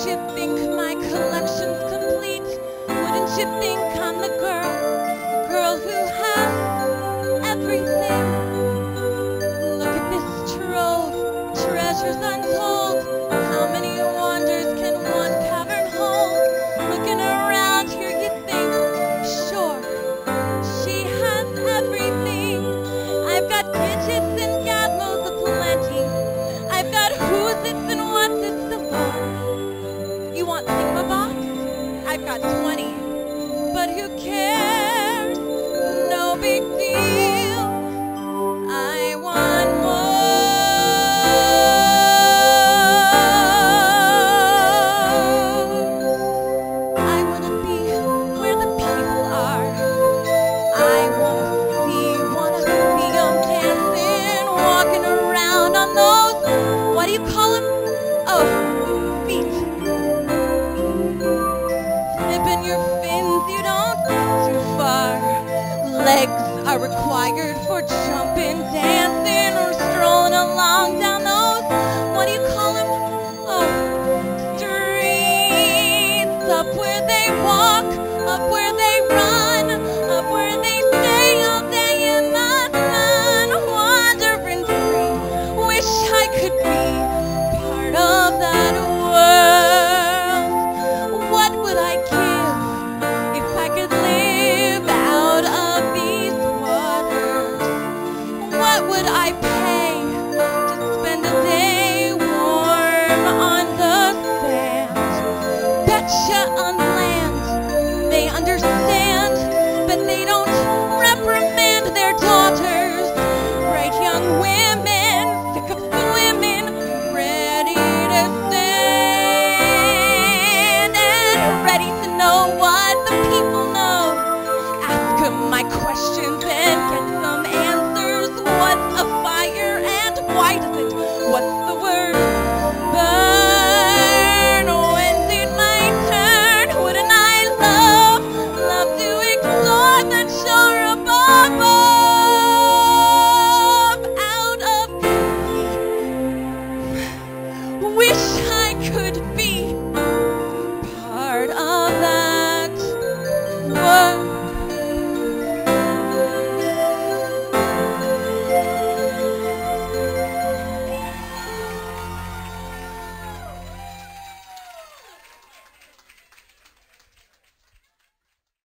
Wouldn't you think my collection's complete? Wouldn't you think I'm the girl? something in my box? I've got 20. But who cares? No big deal. I want more. I want to be where the people are. I want to be, want to be on dancing, walking around on those, what do you call them? Oh. legs are required for jumping, dancing, or strolling along down those, what do you call them? Oh, streets. Up where they walk, up where they run. on the sands, betcha. They understand, but they don't reprimand their daughter.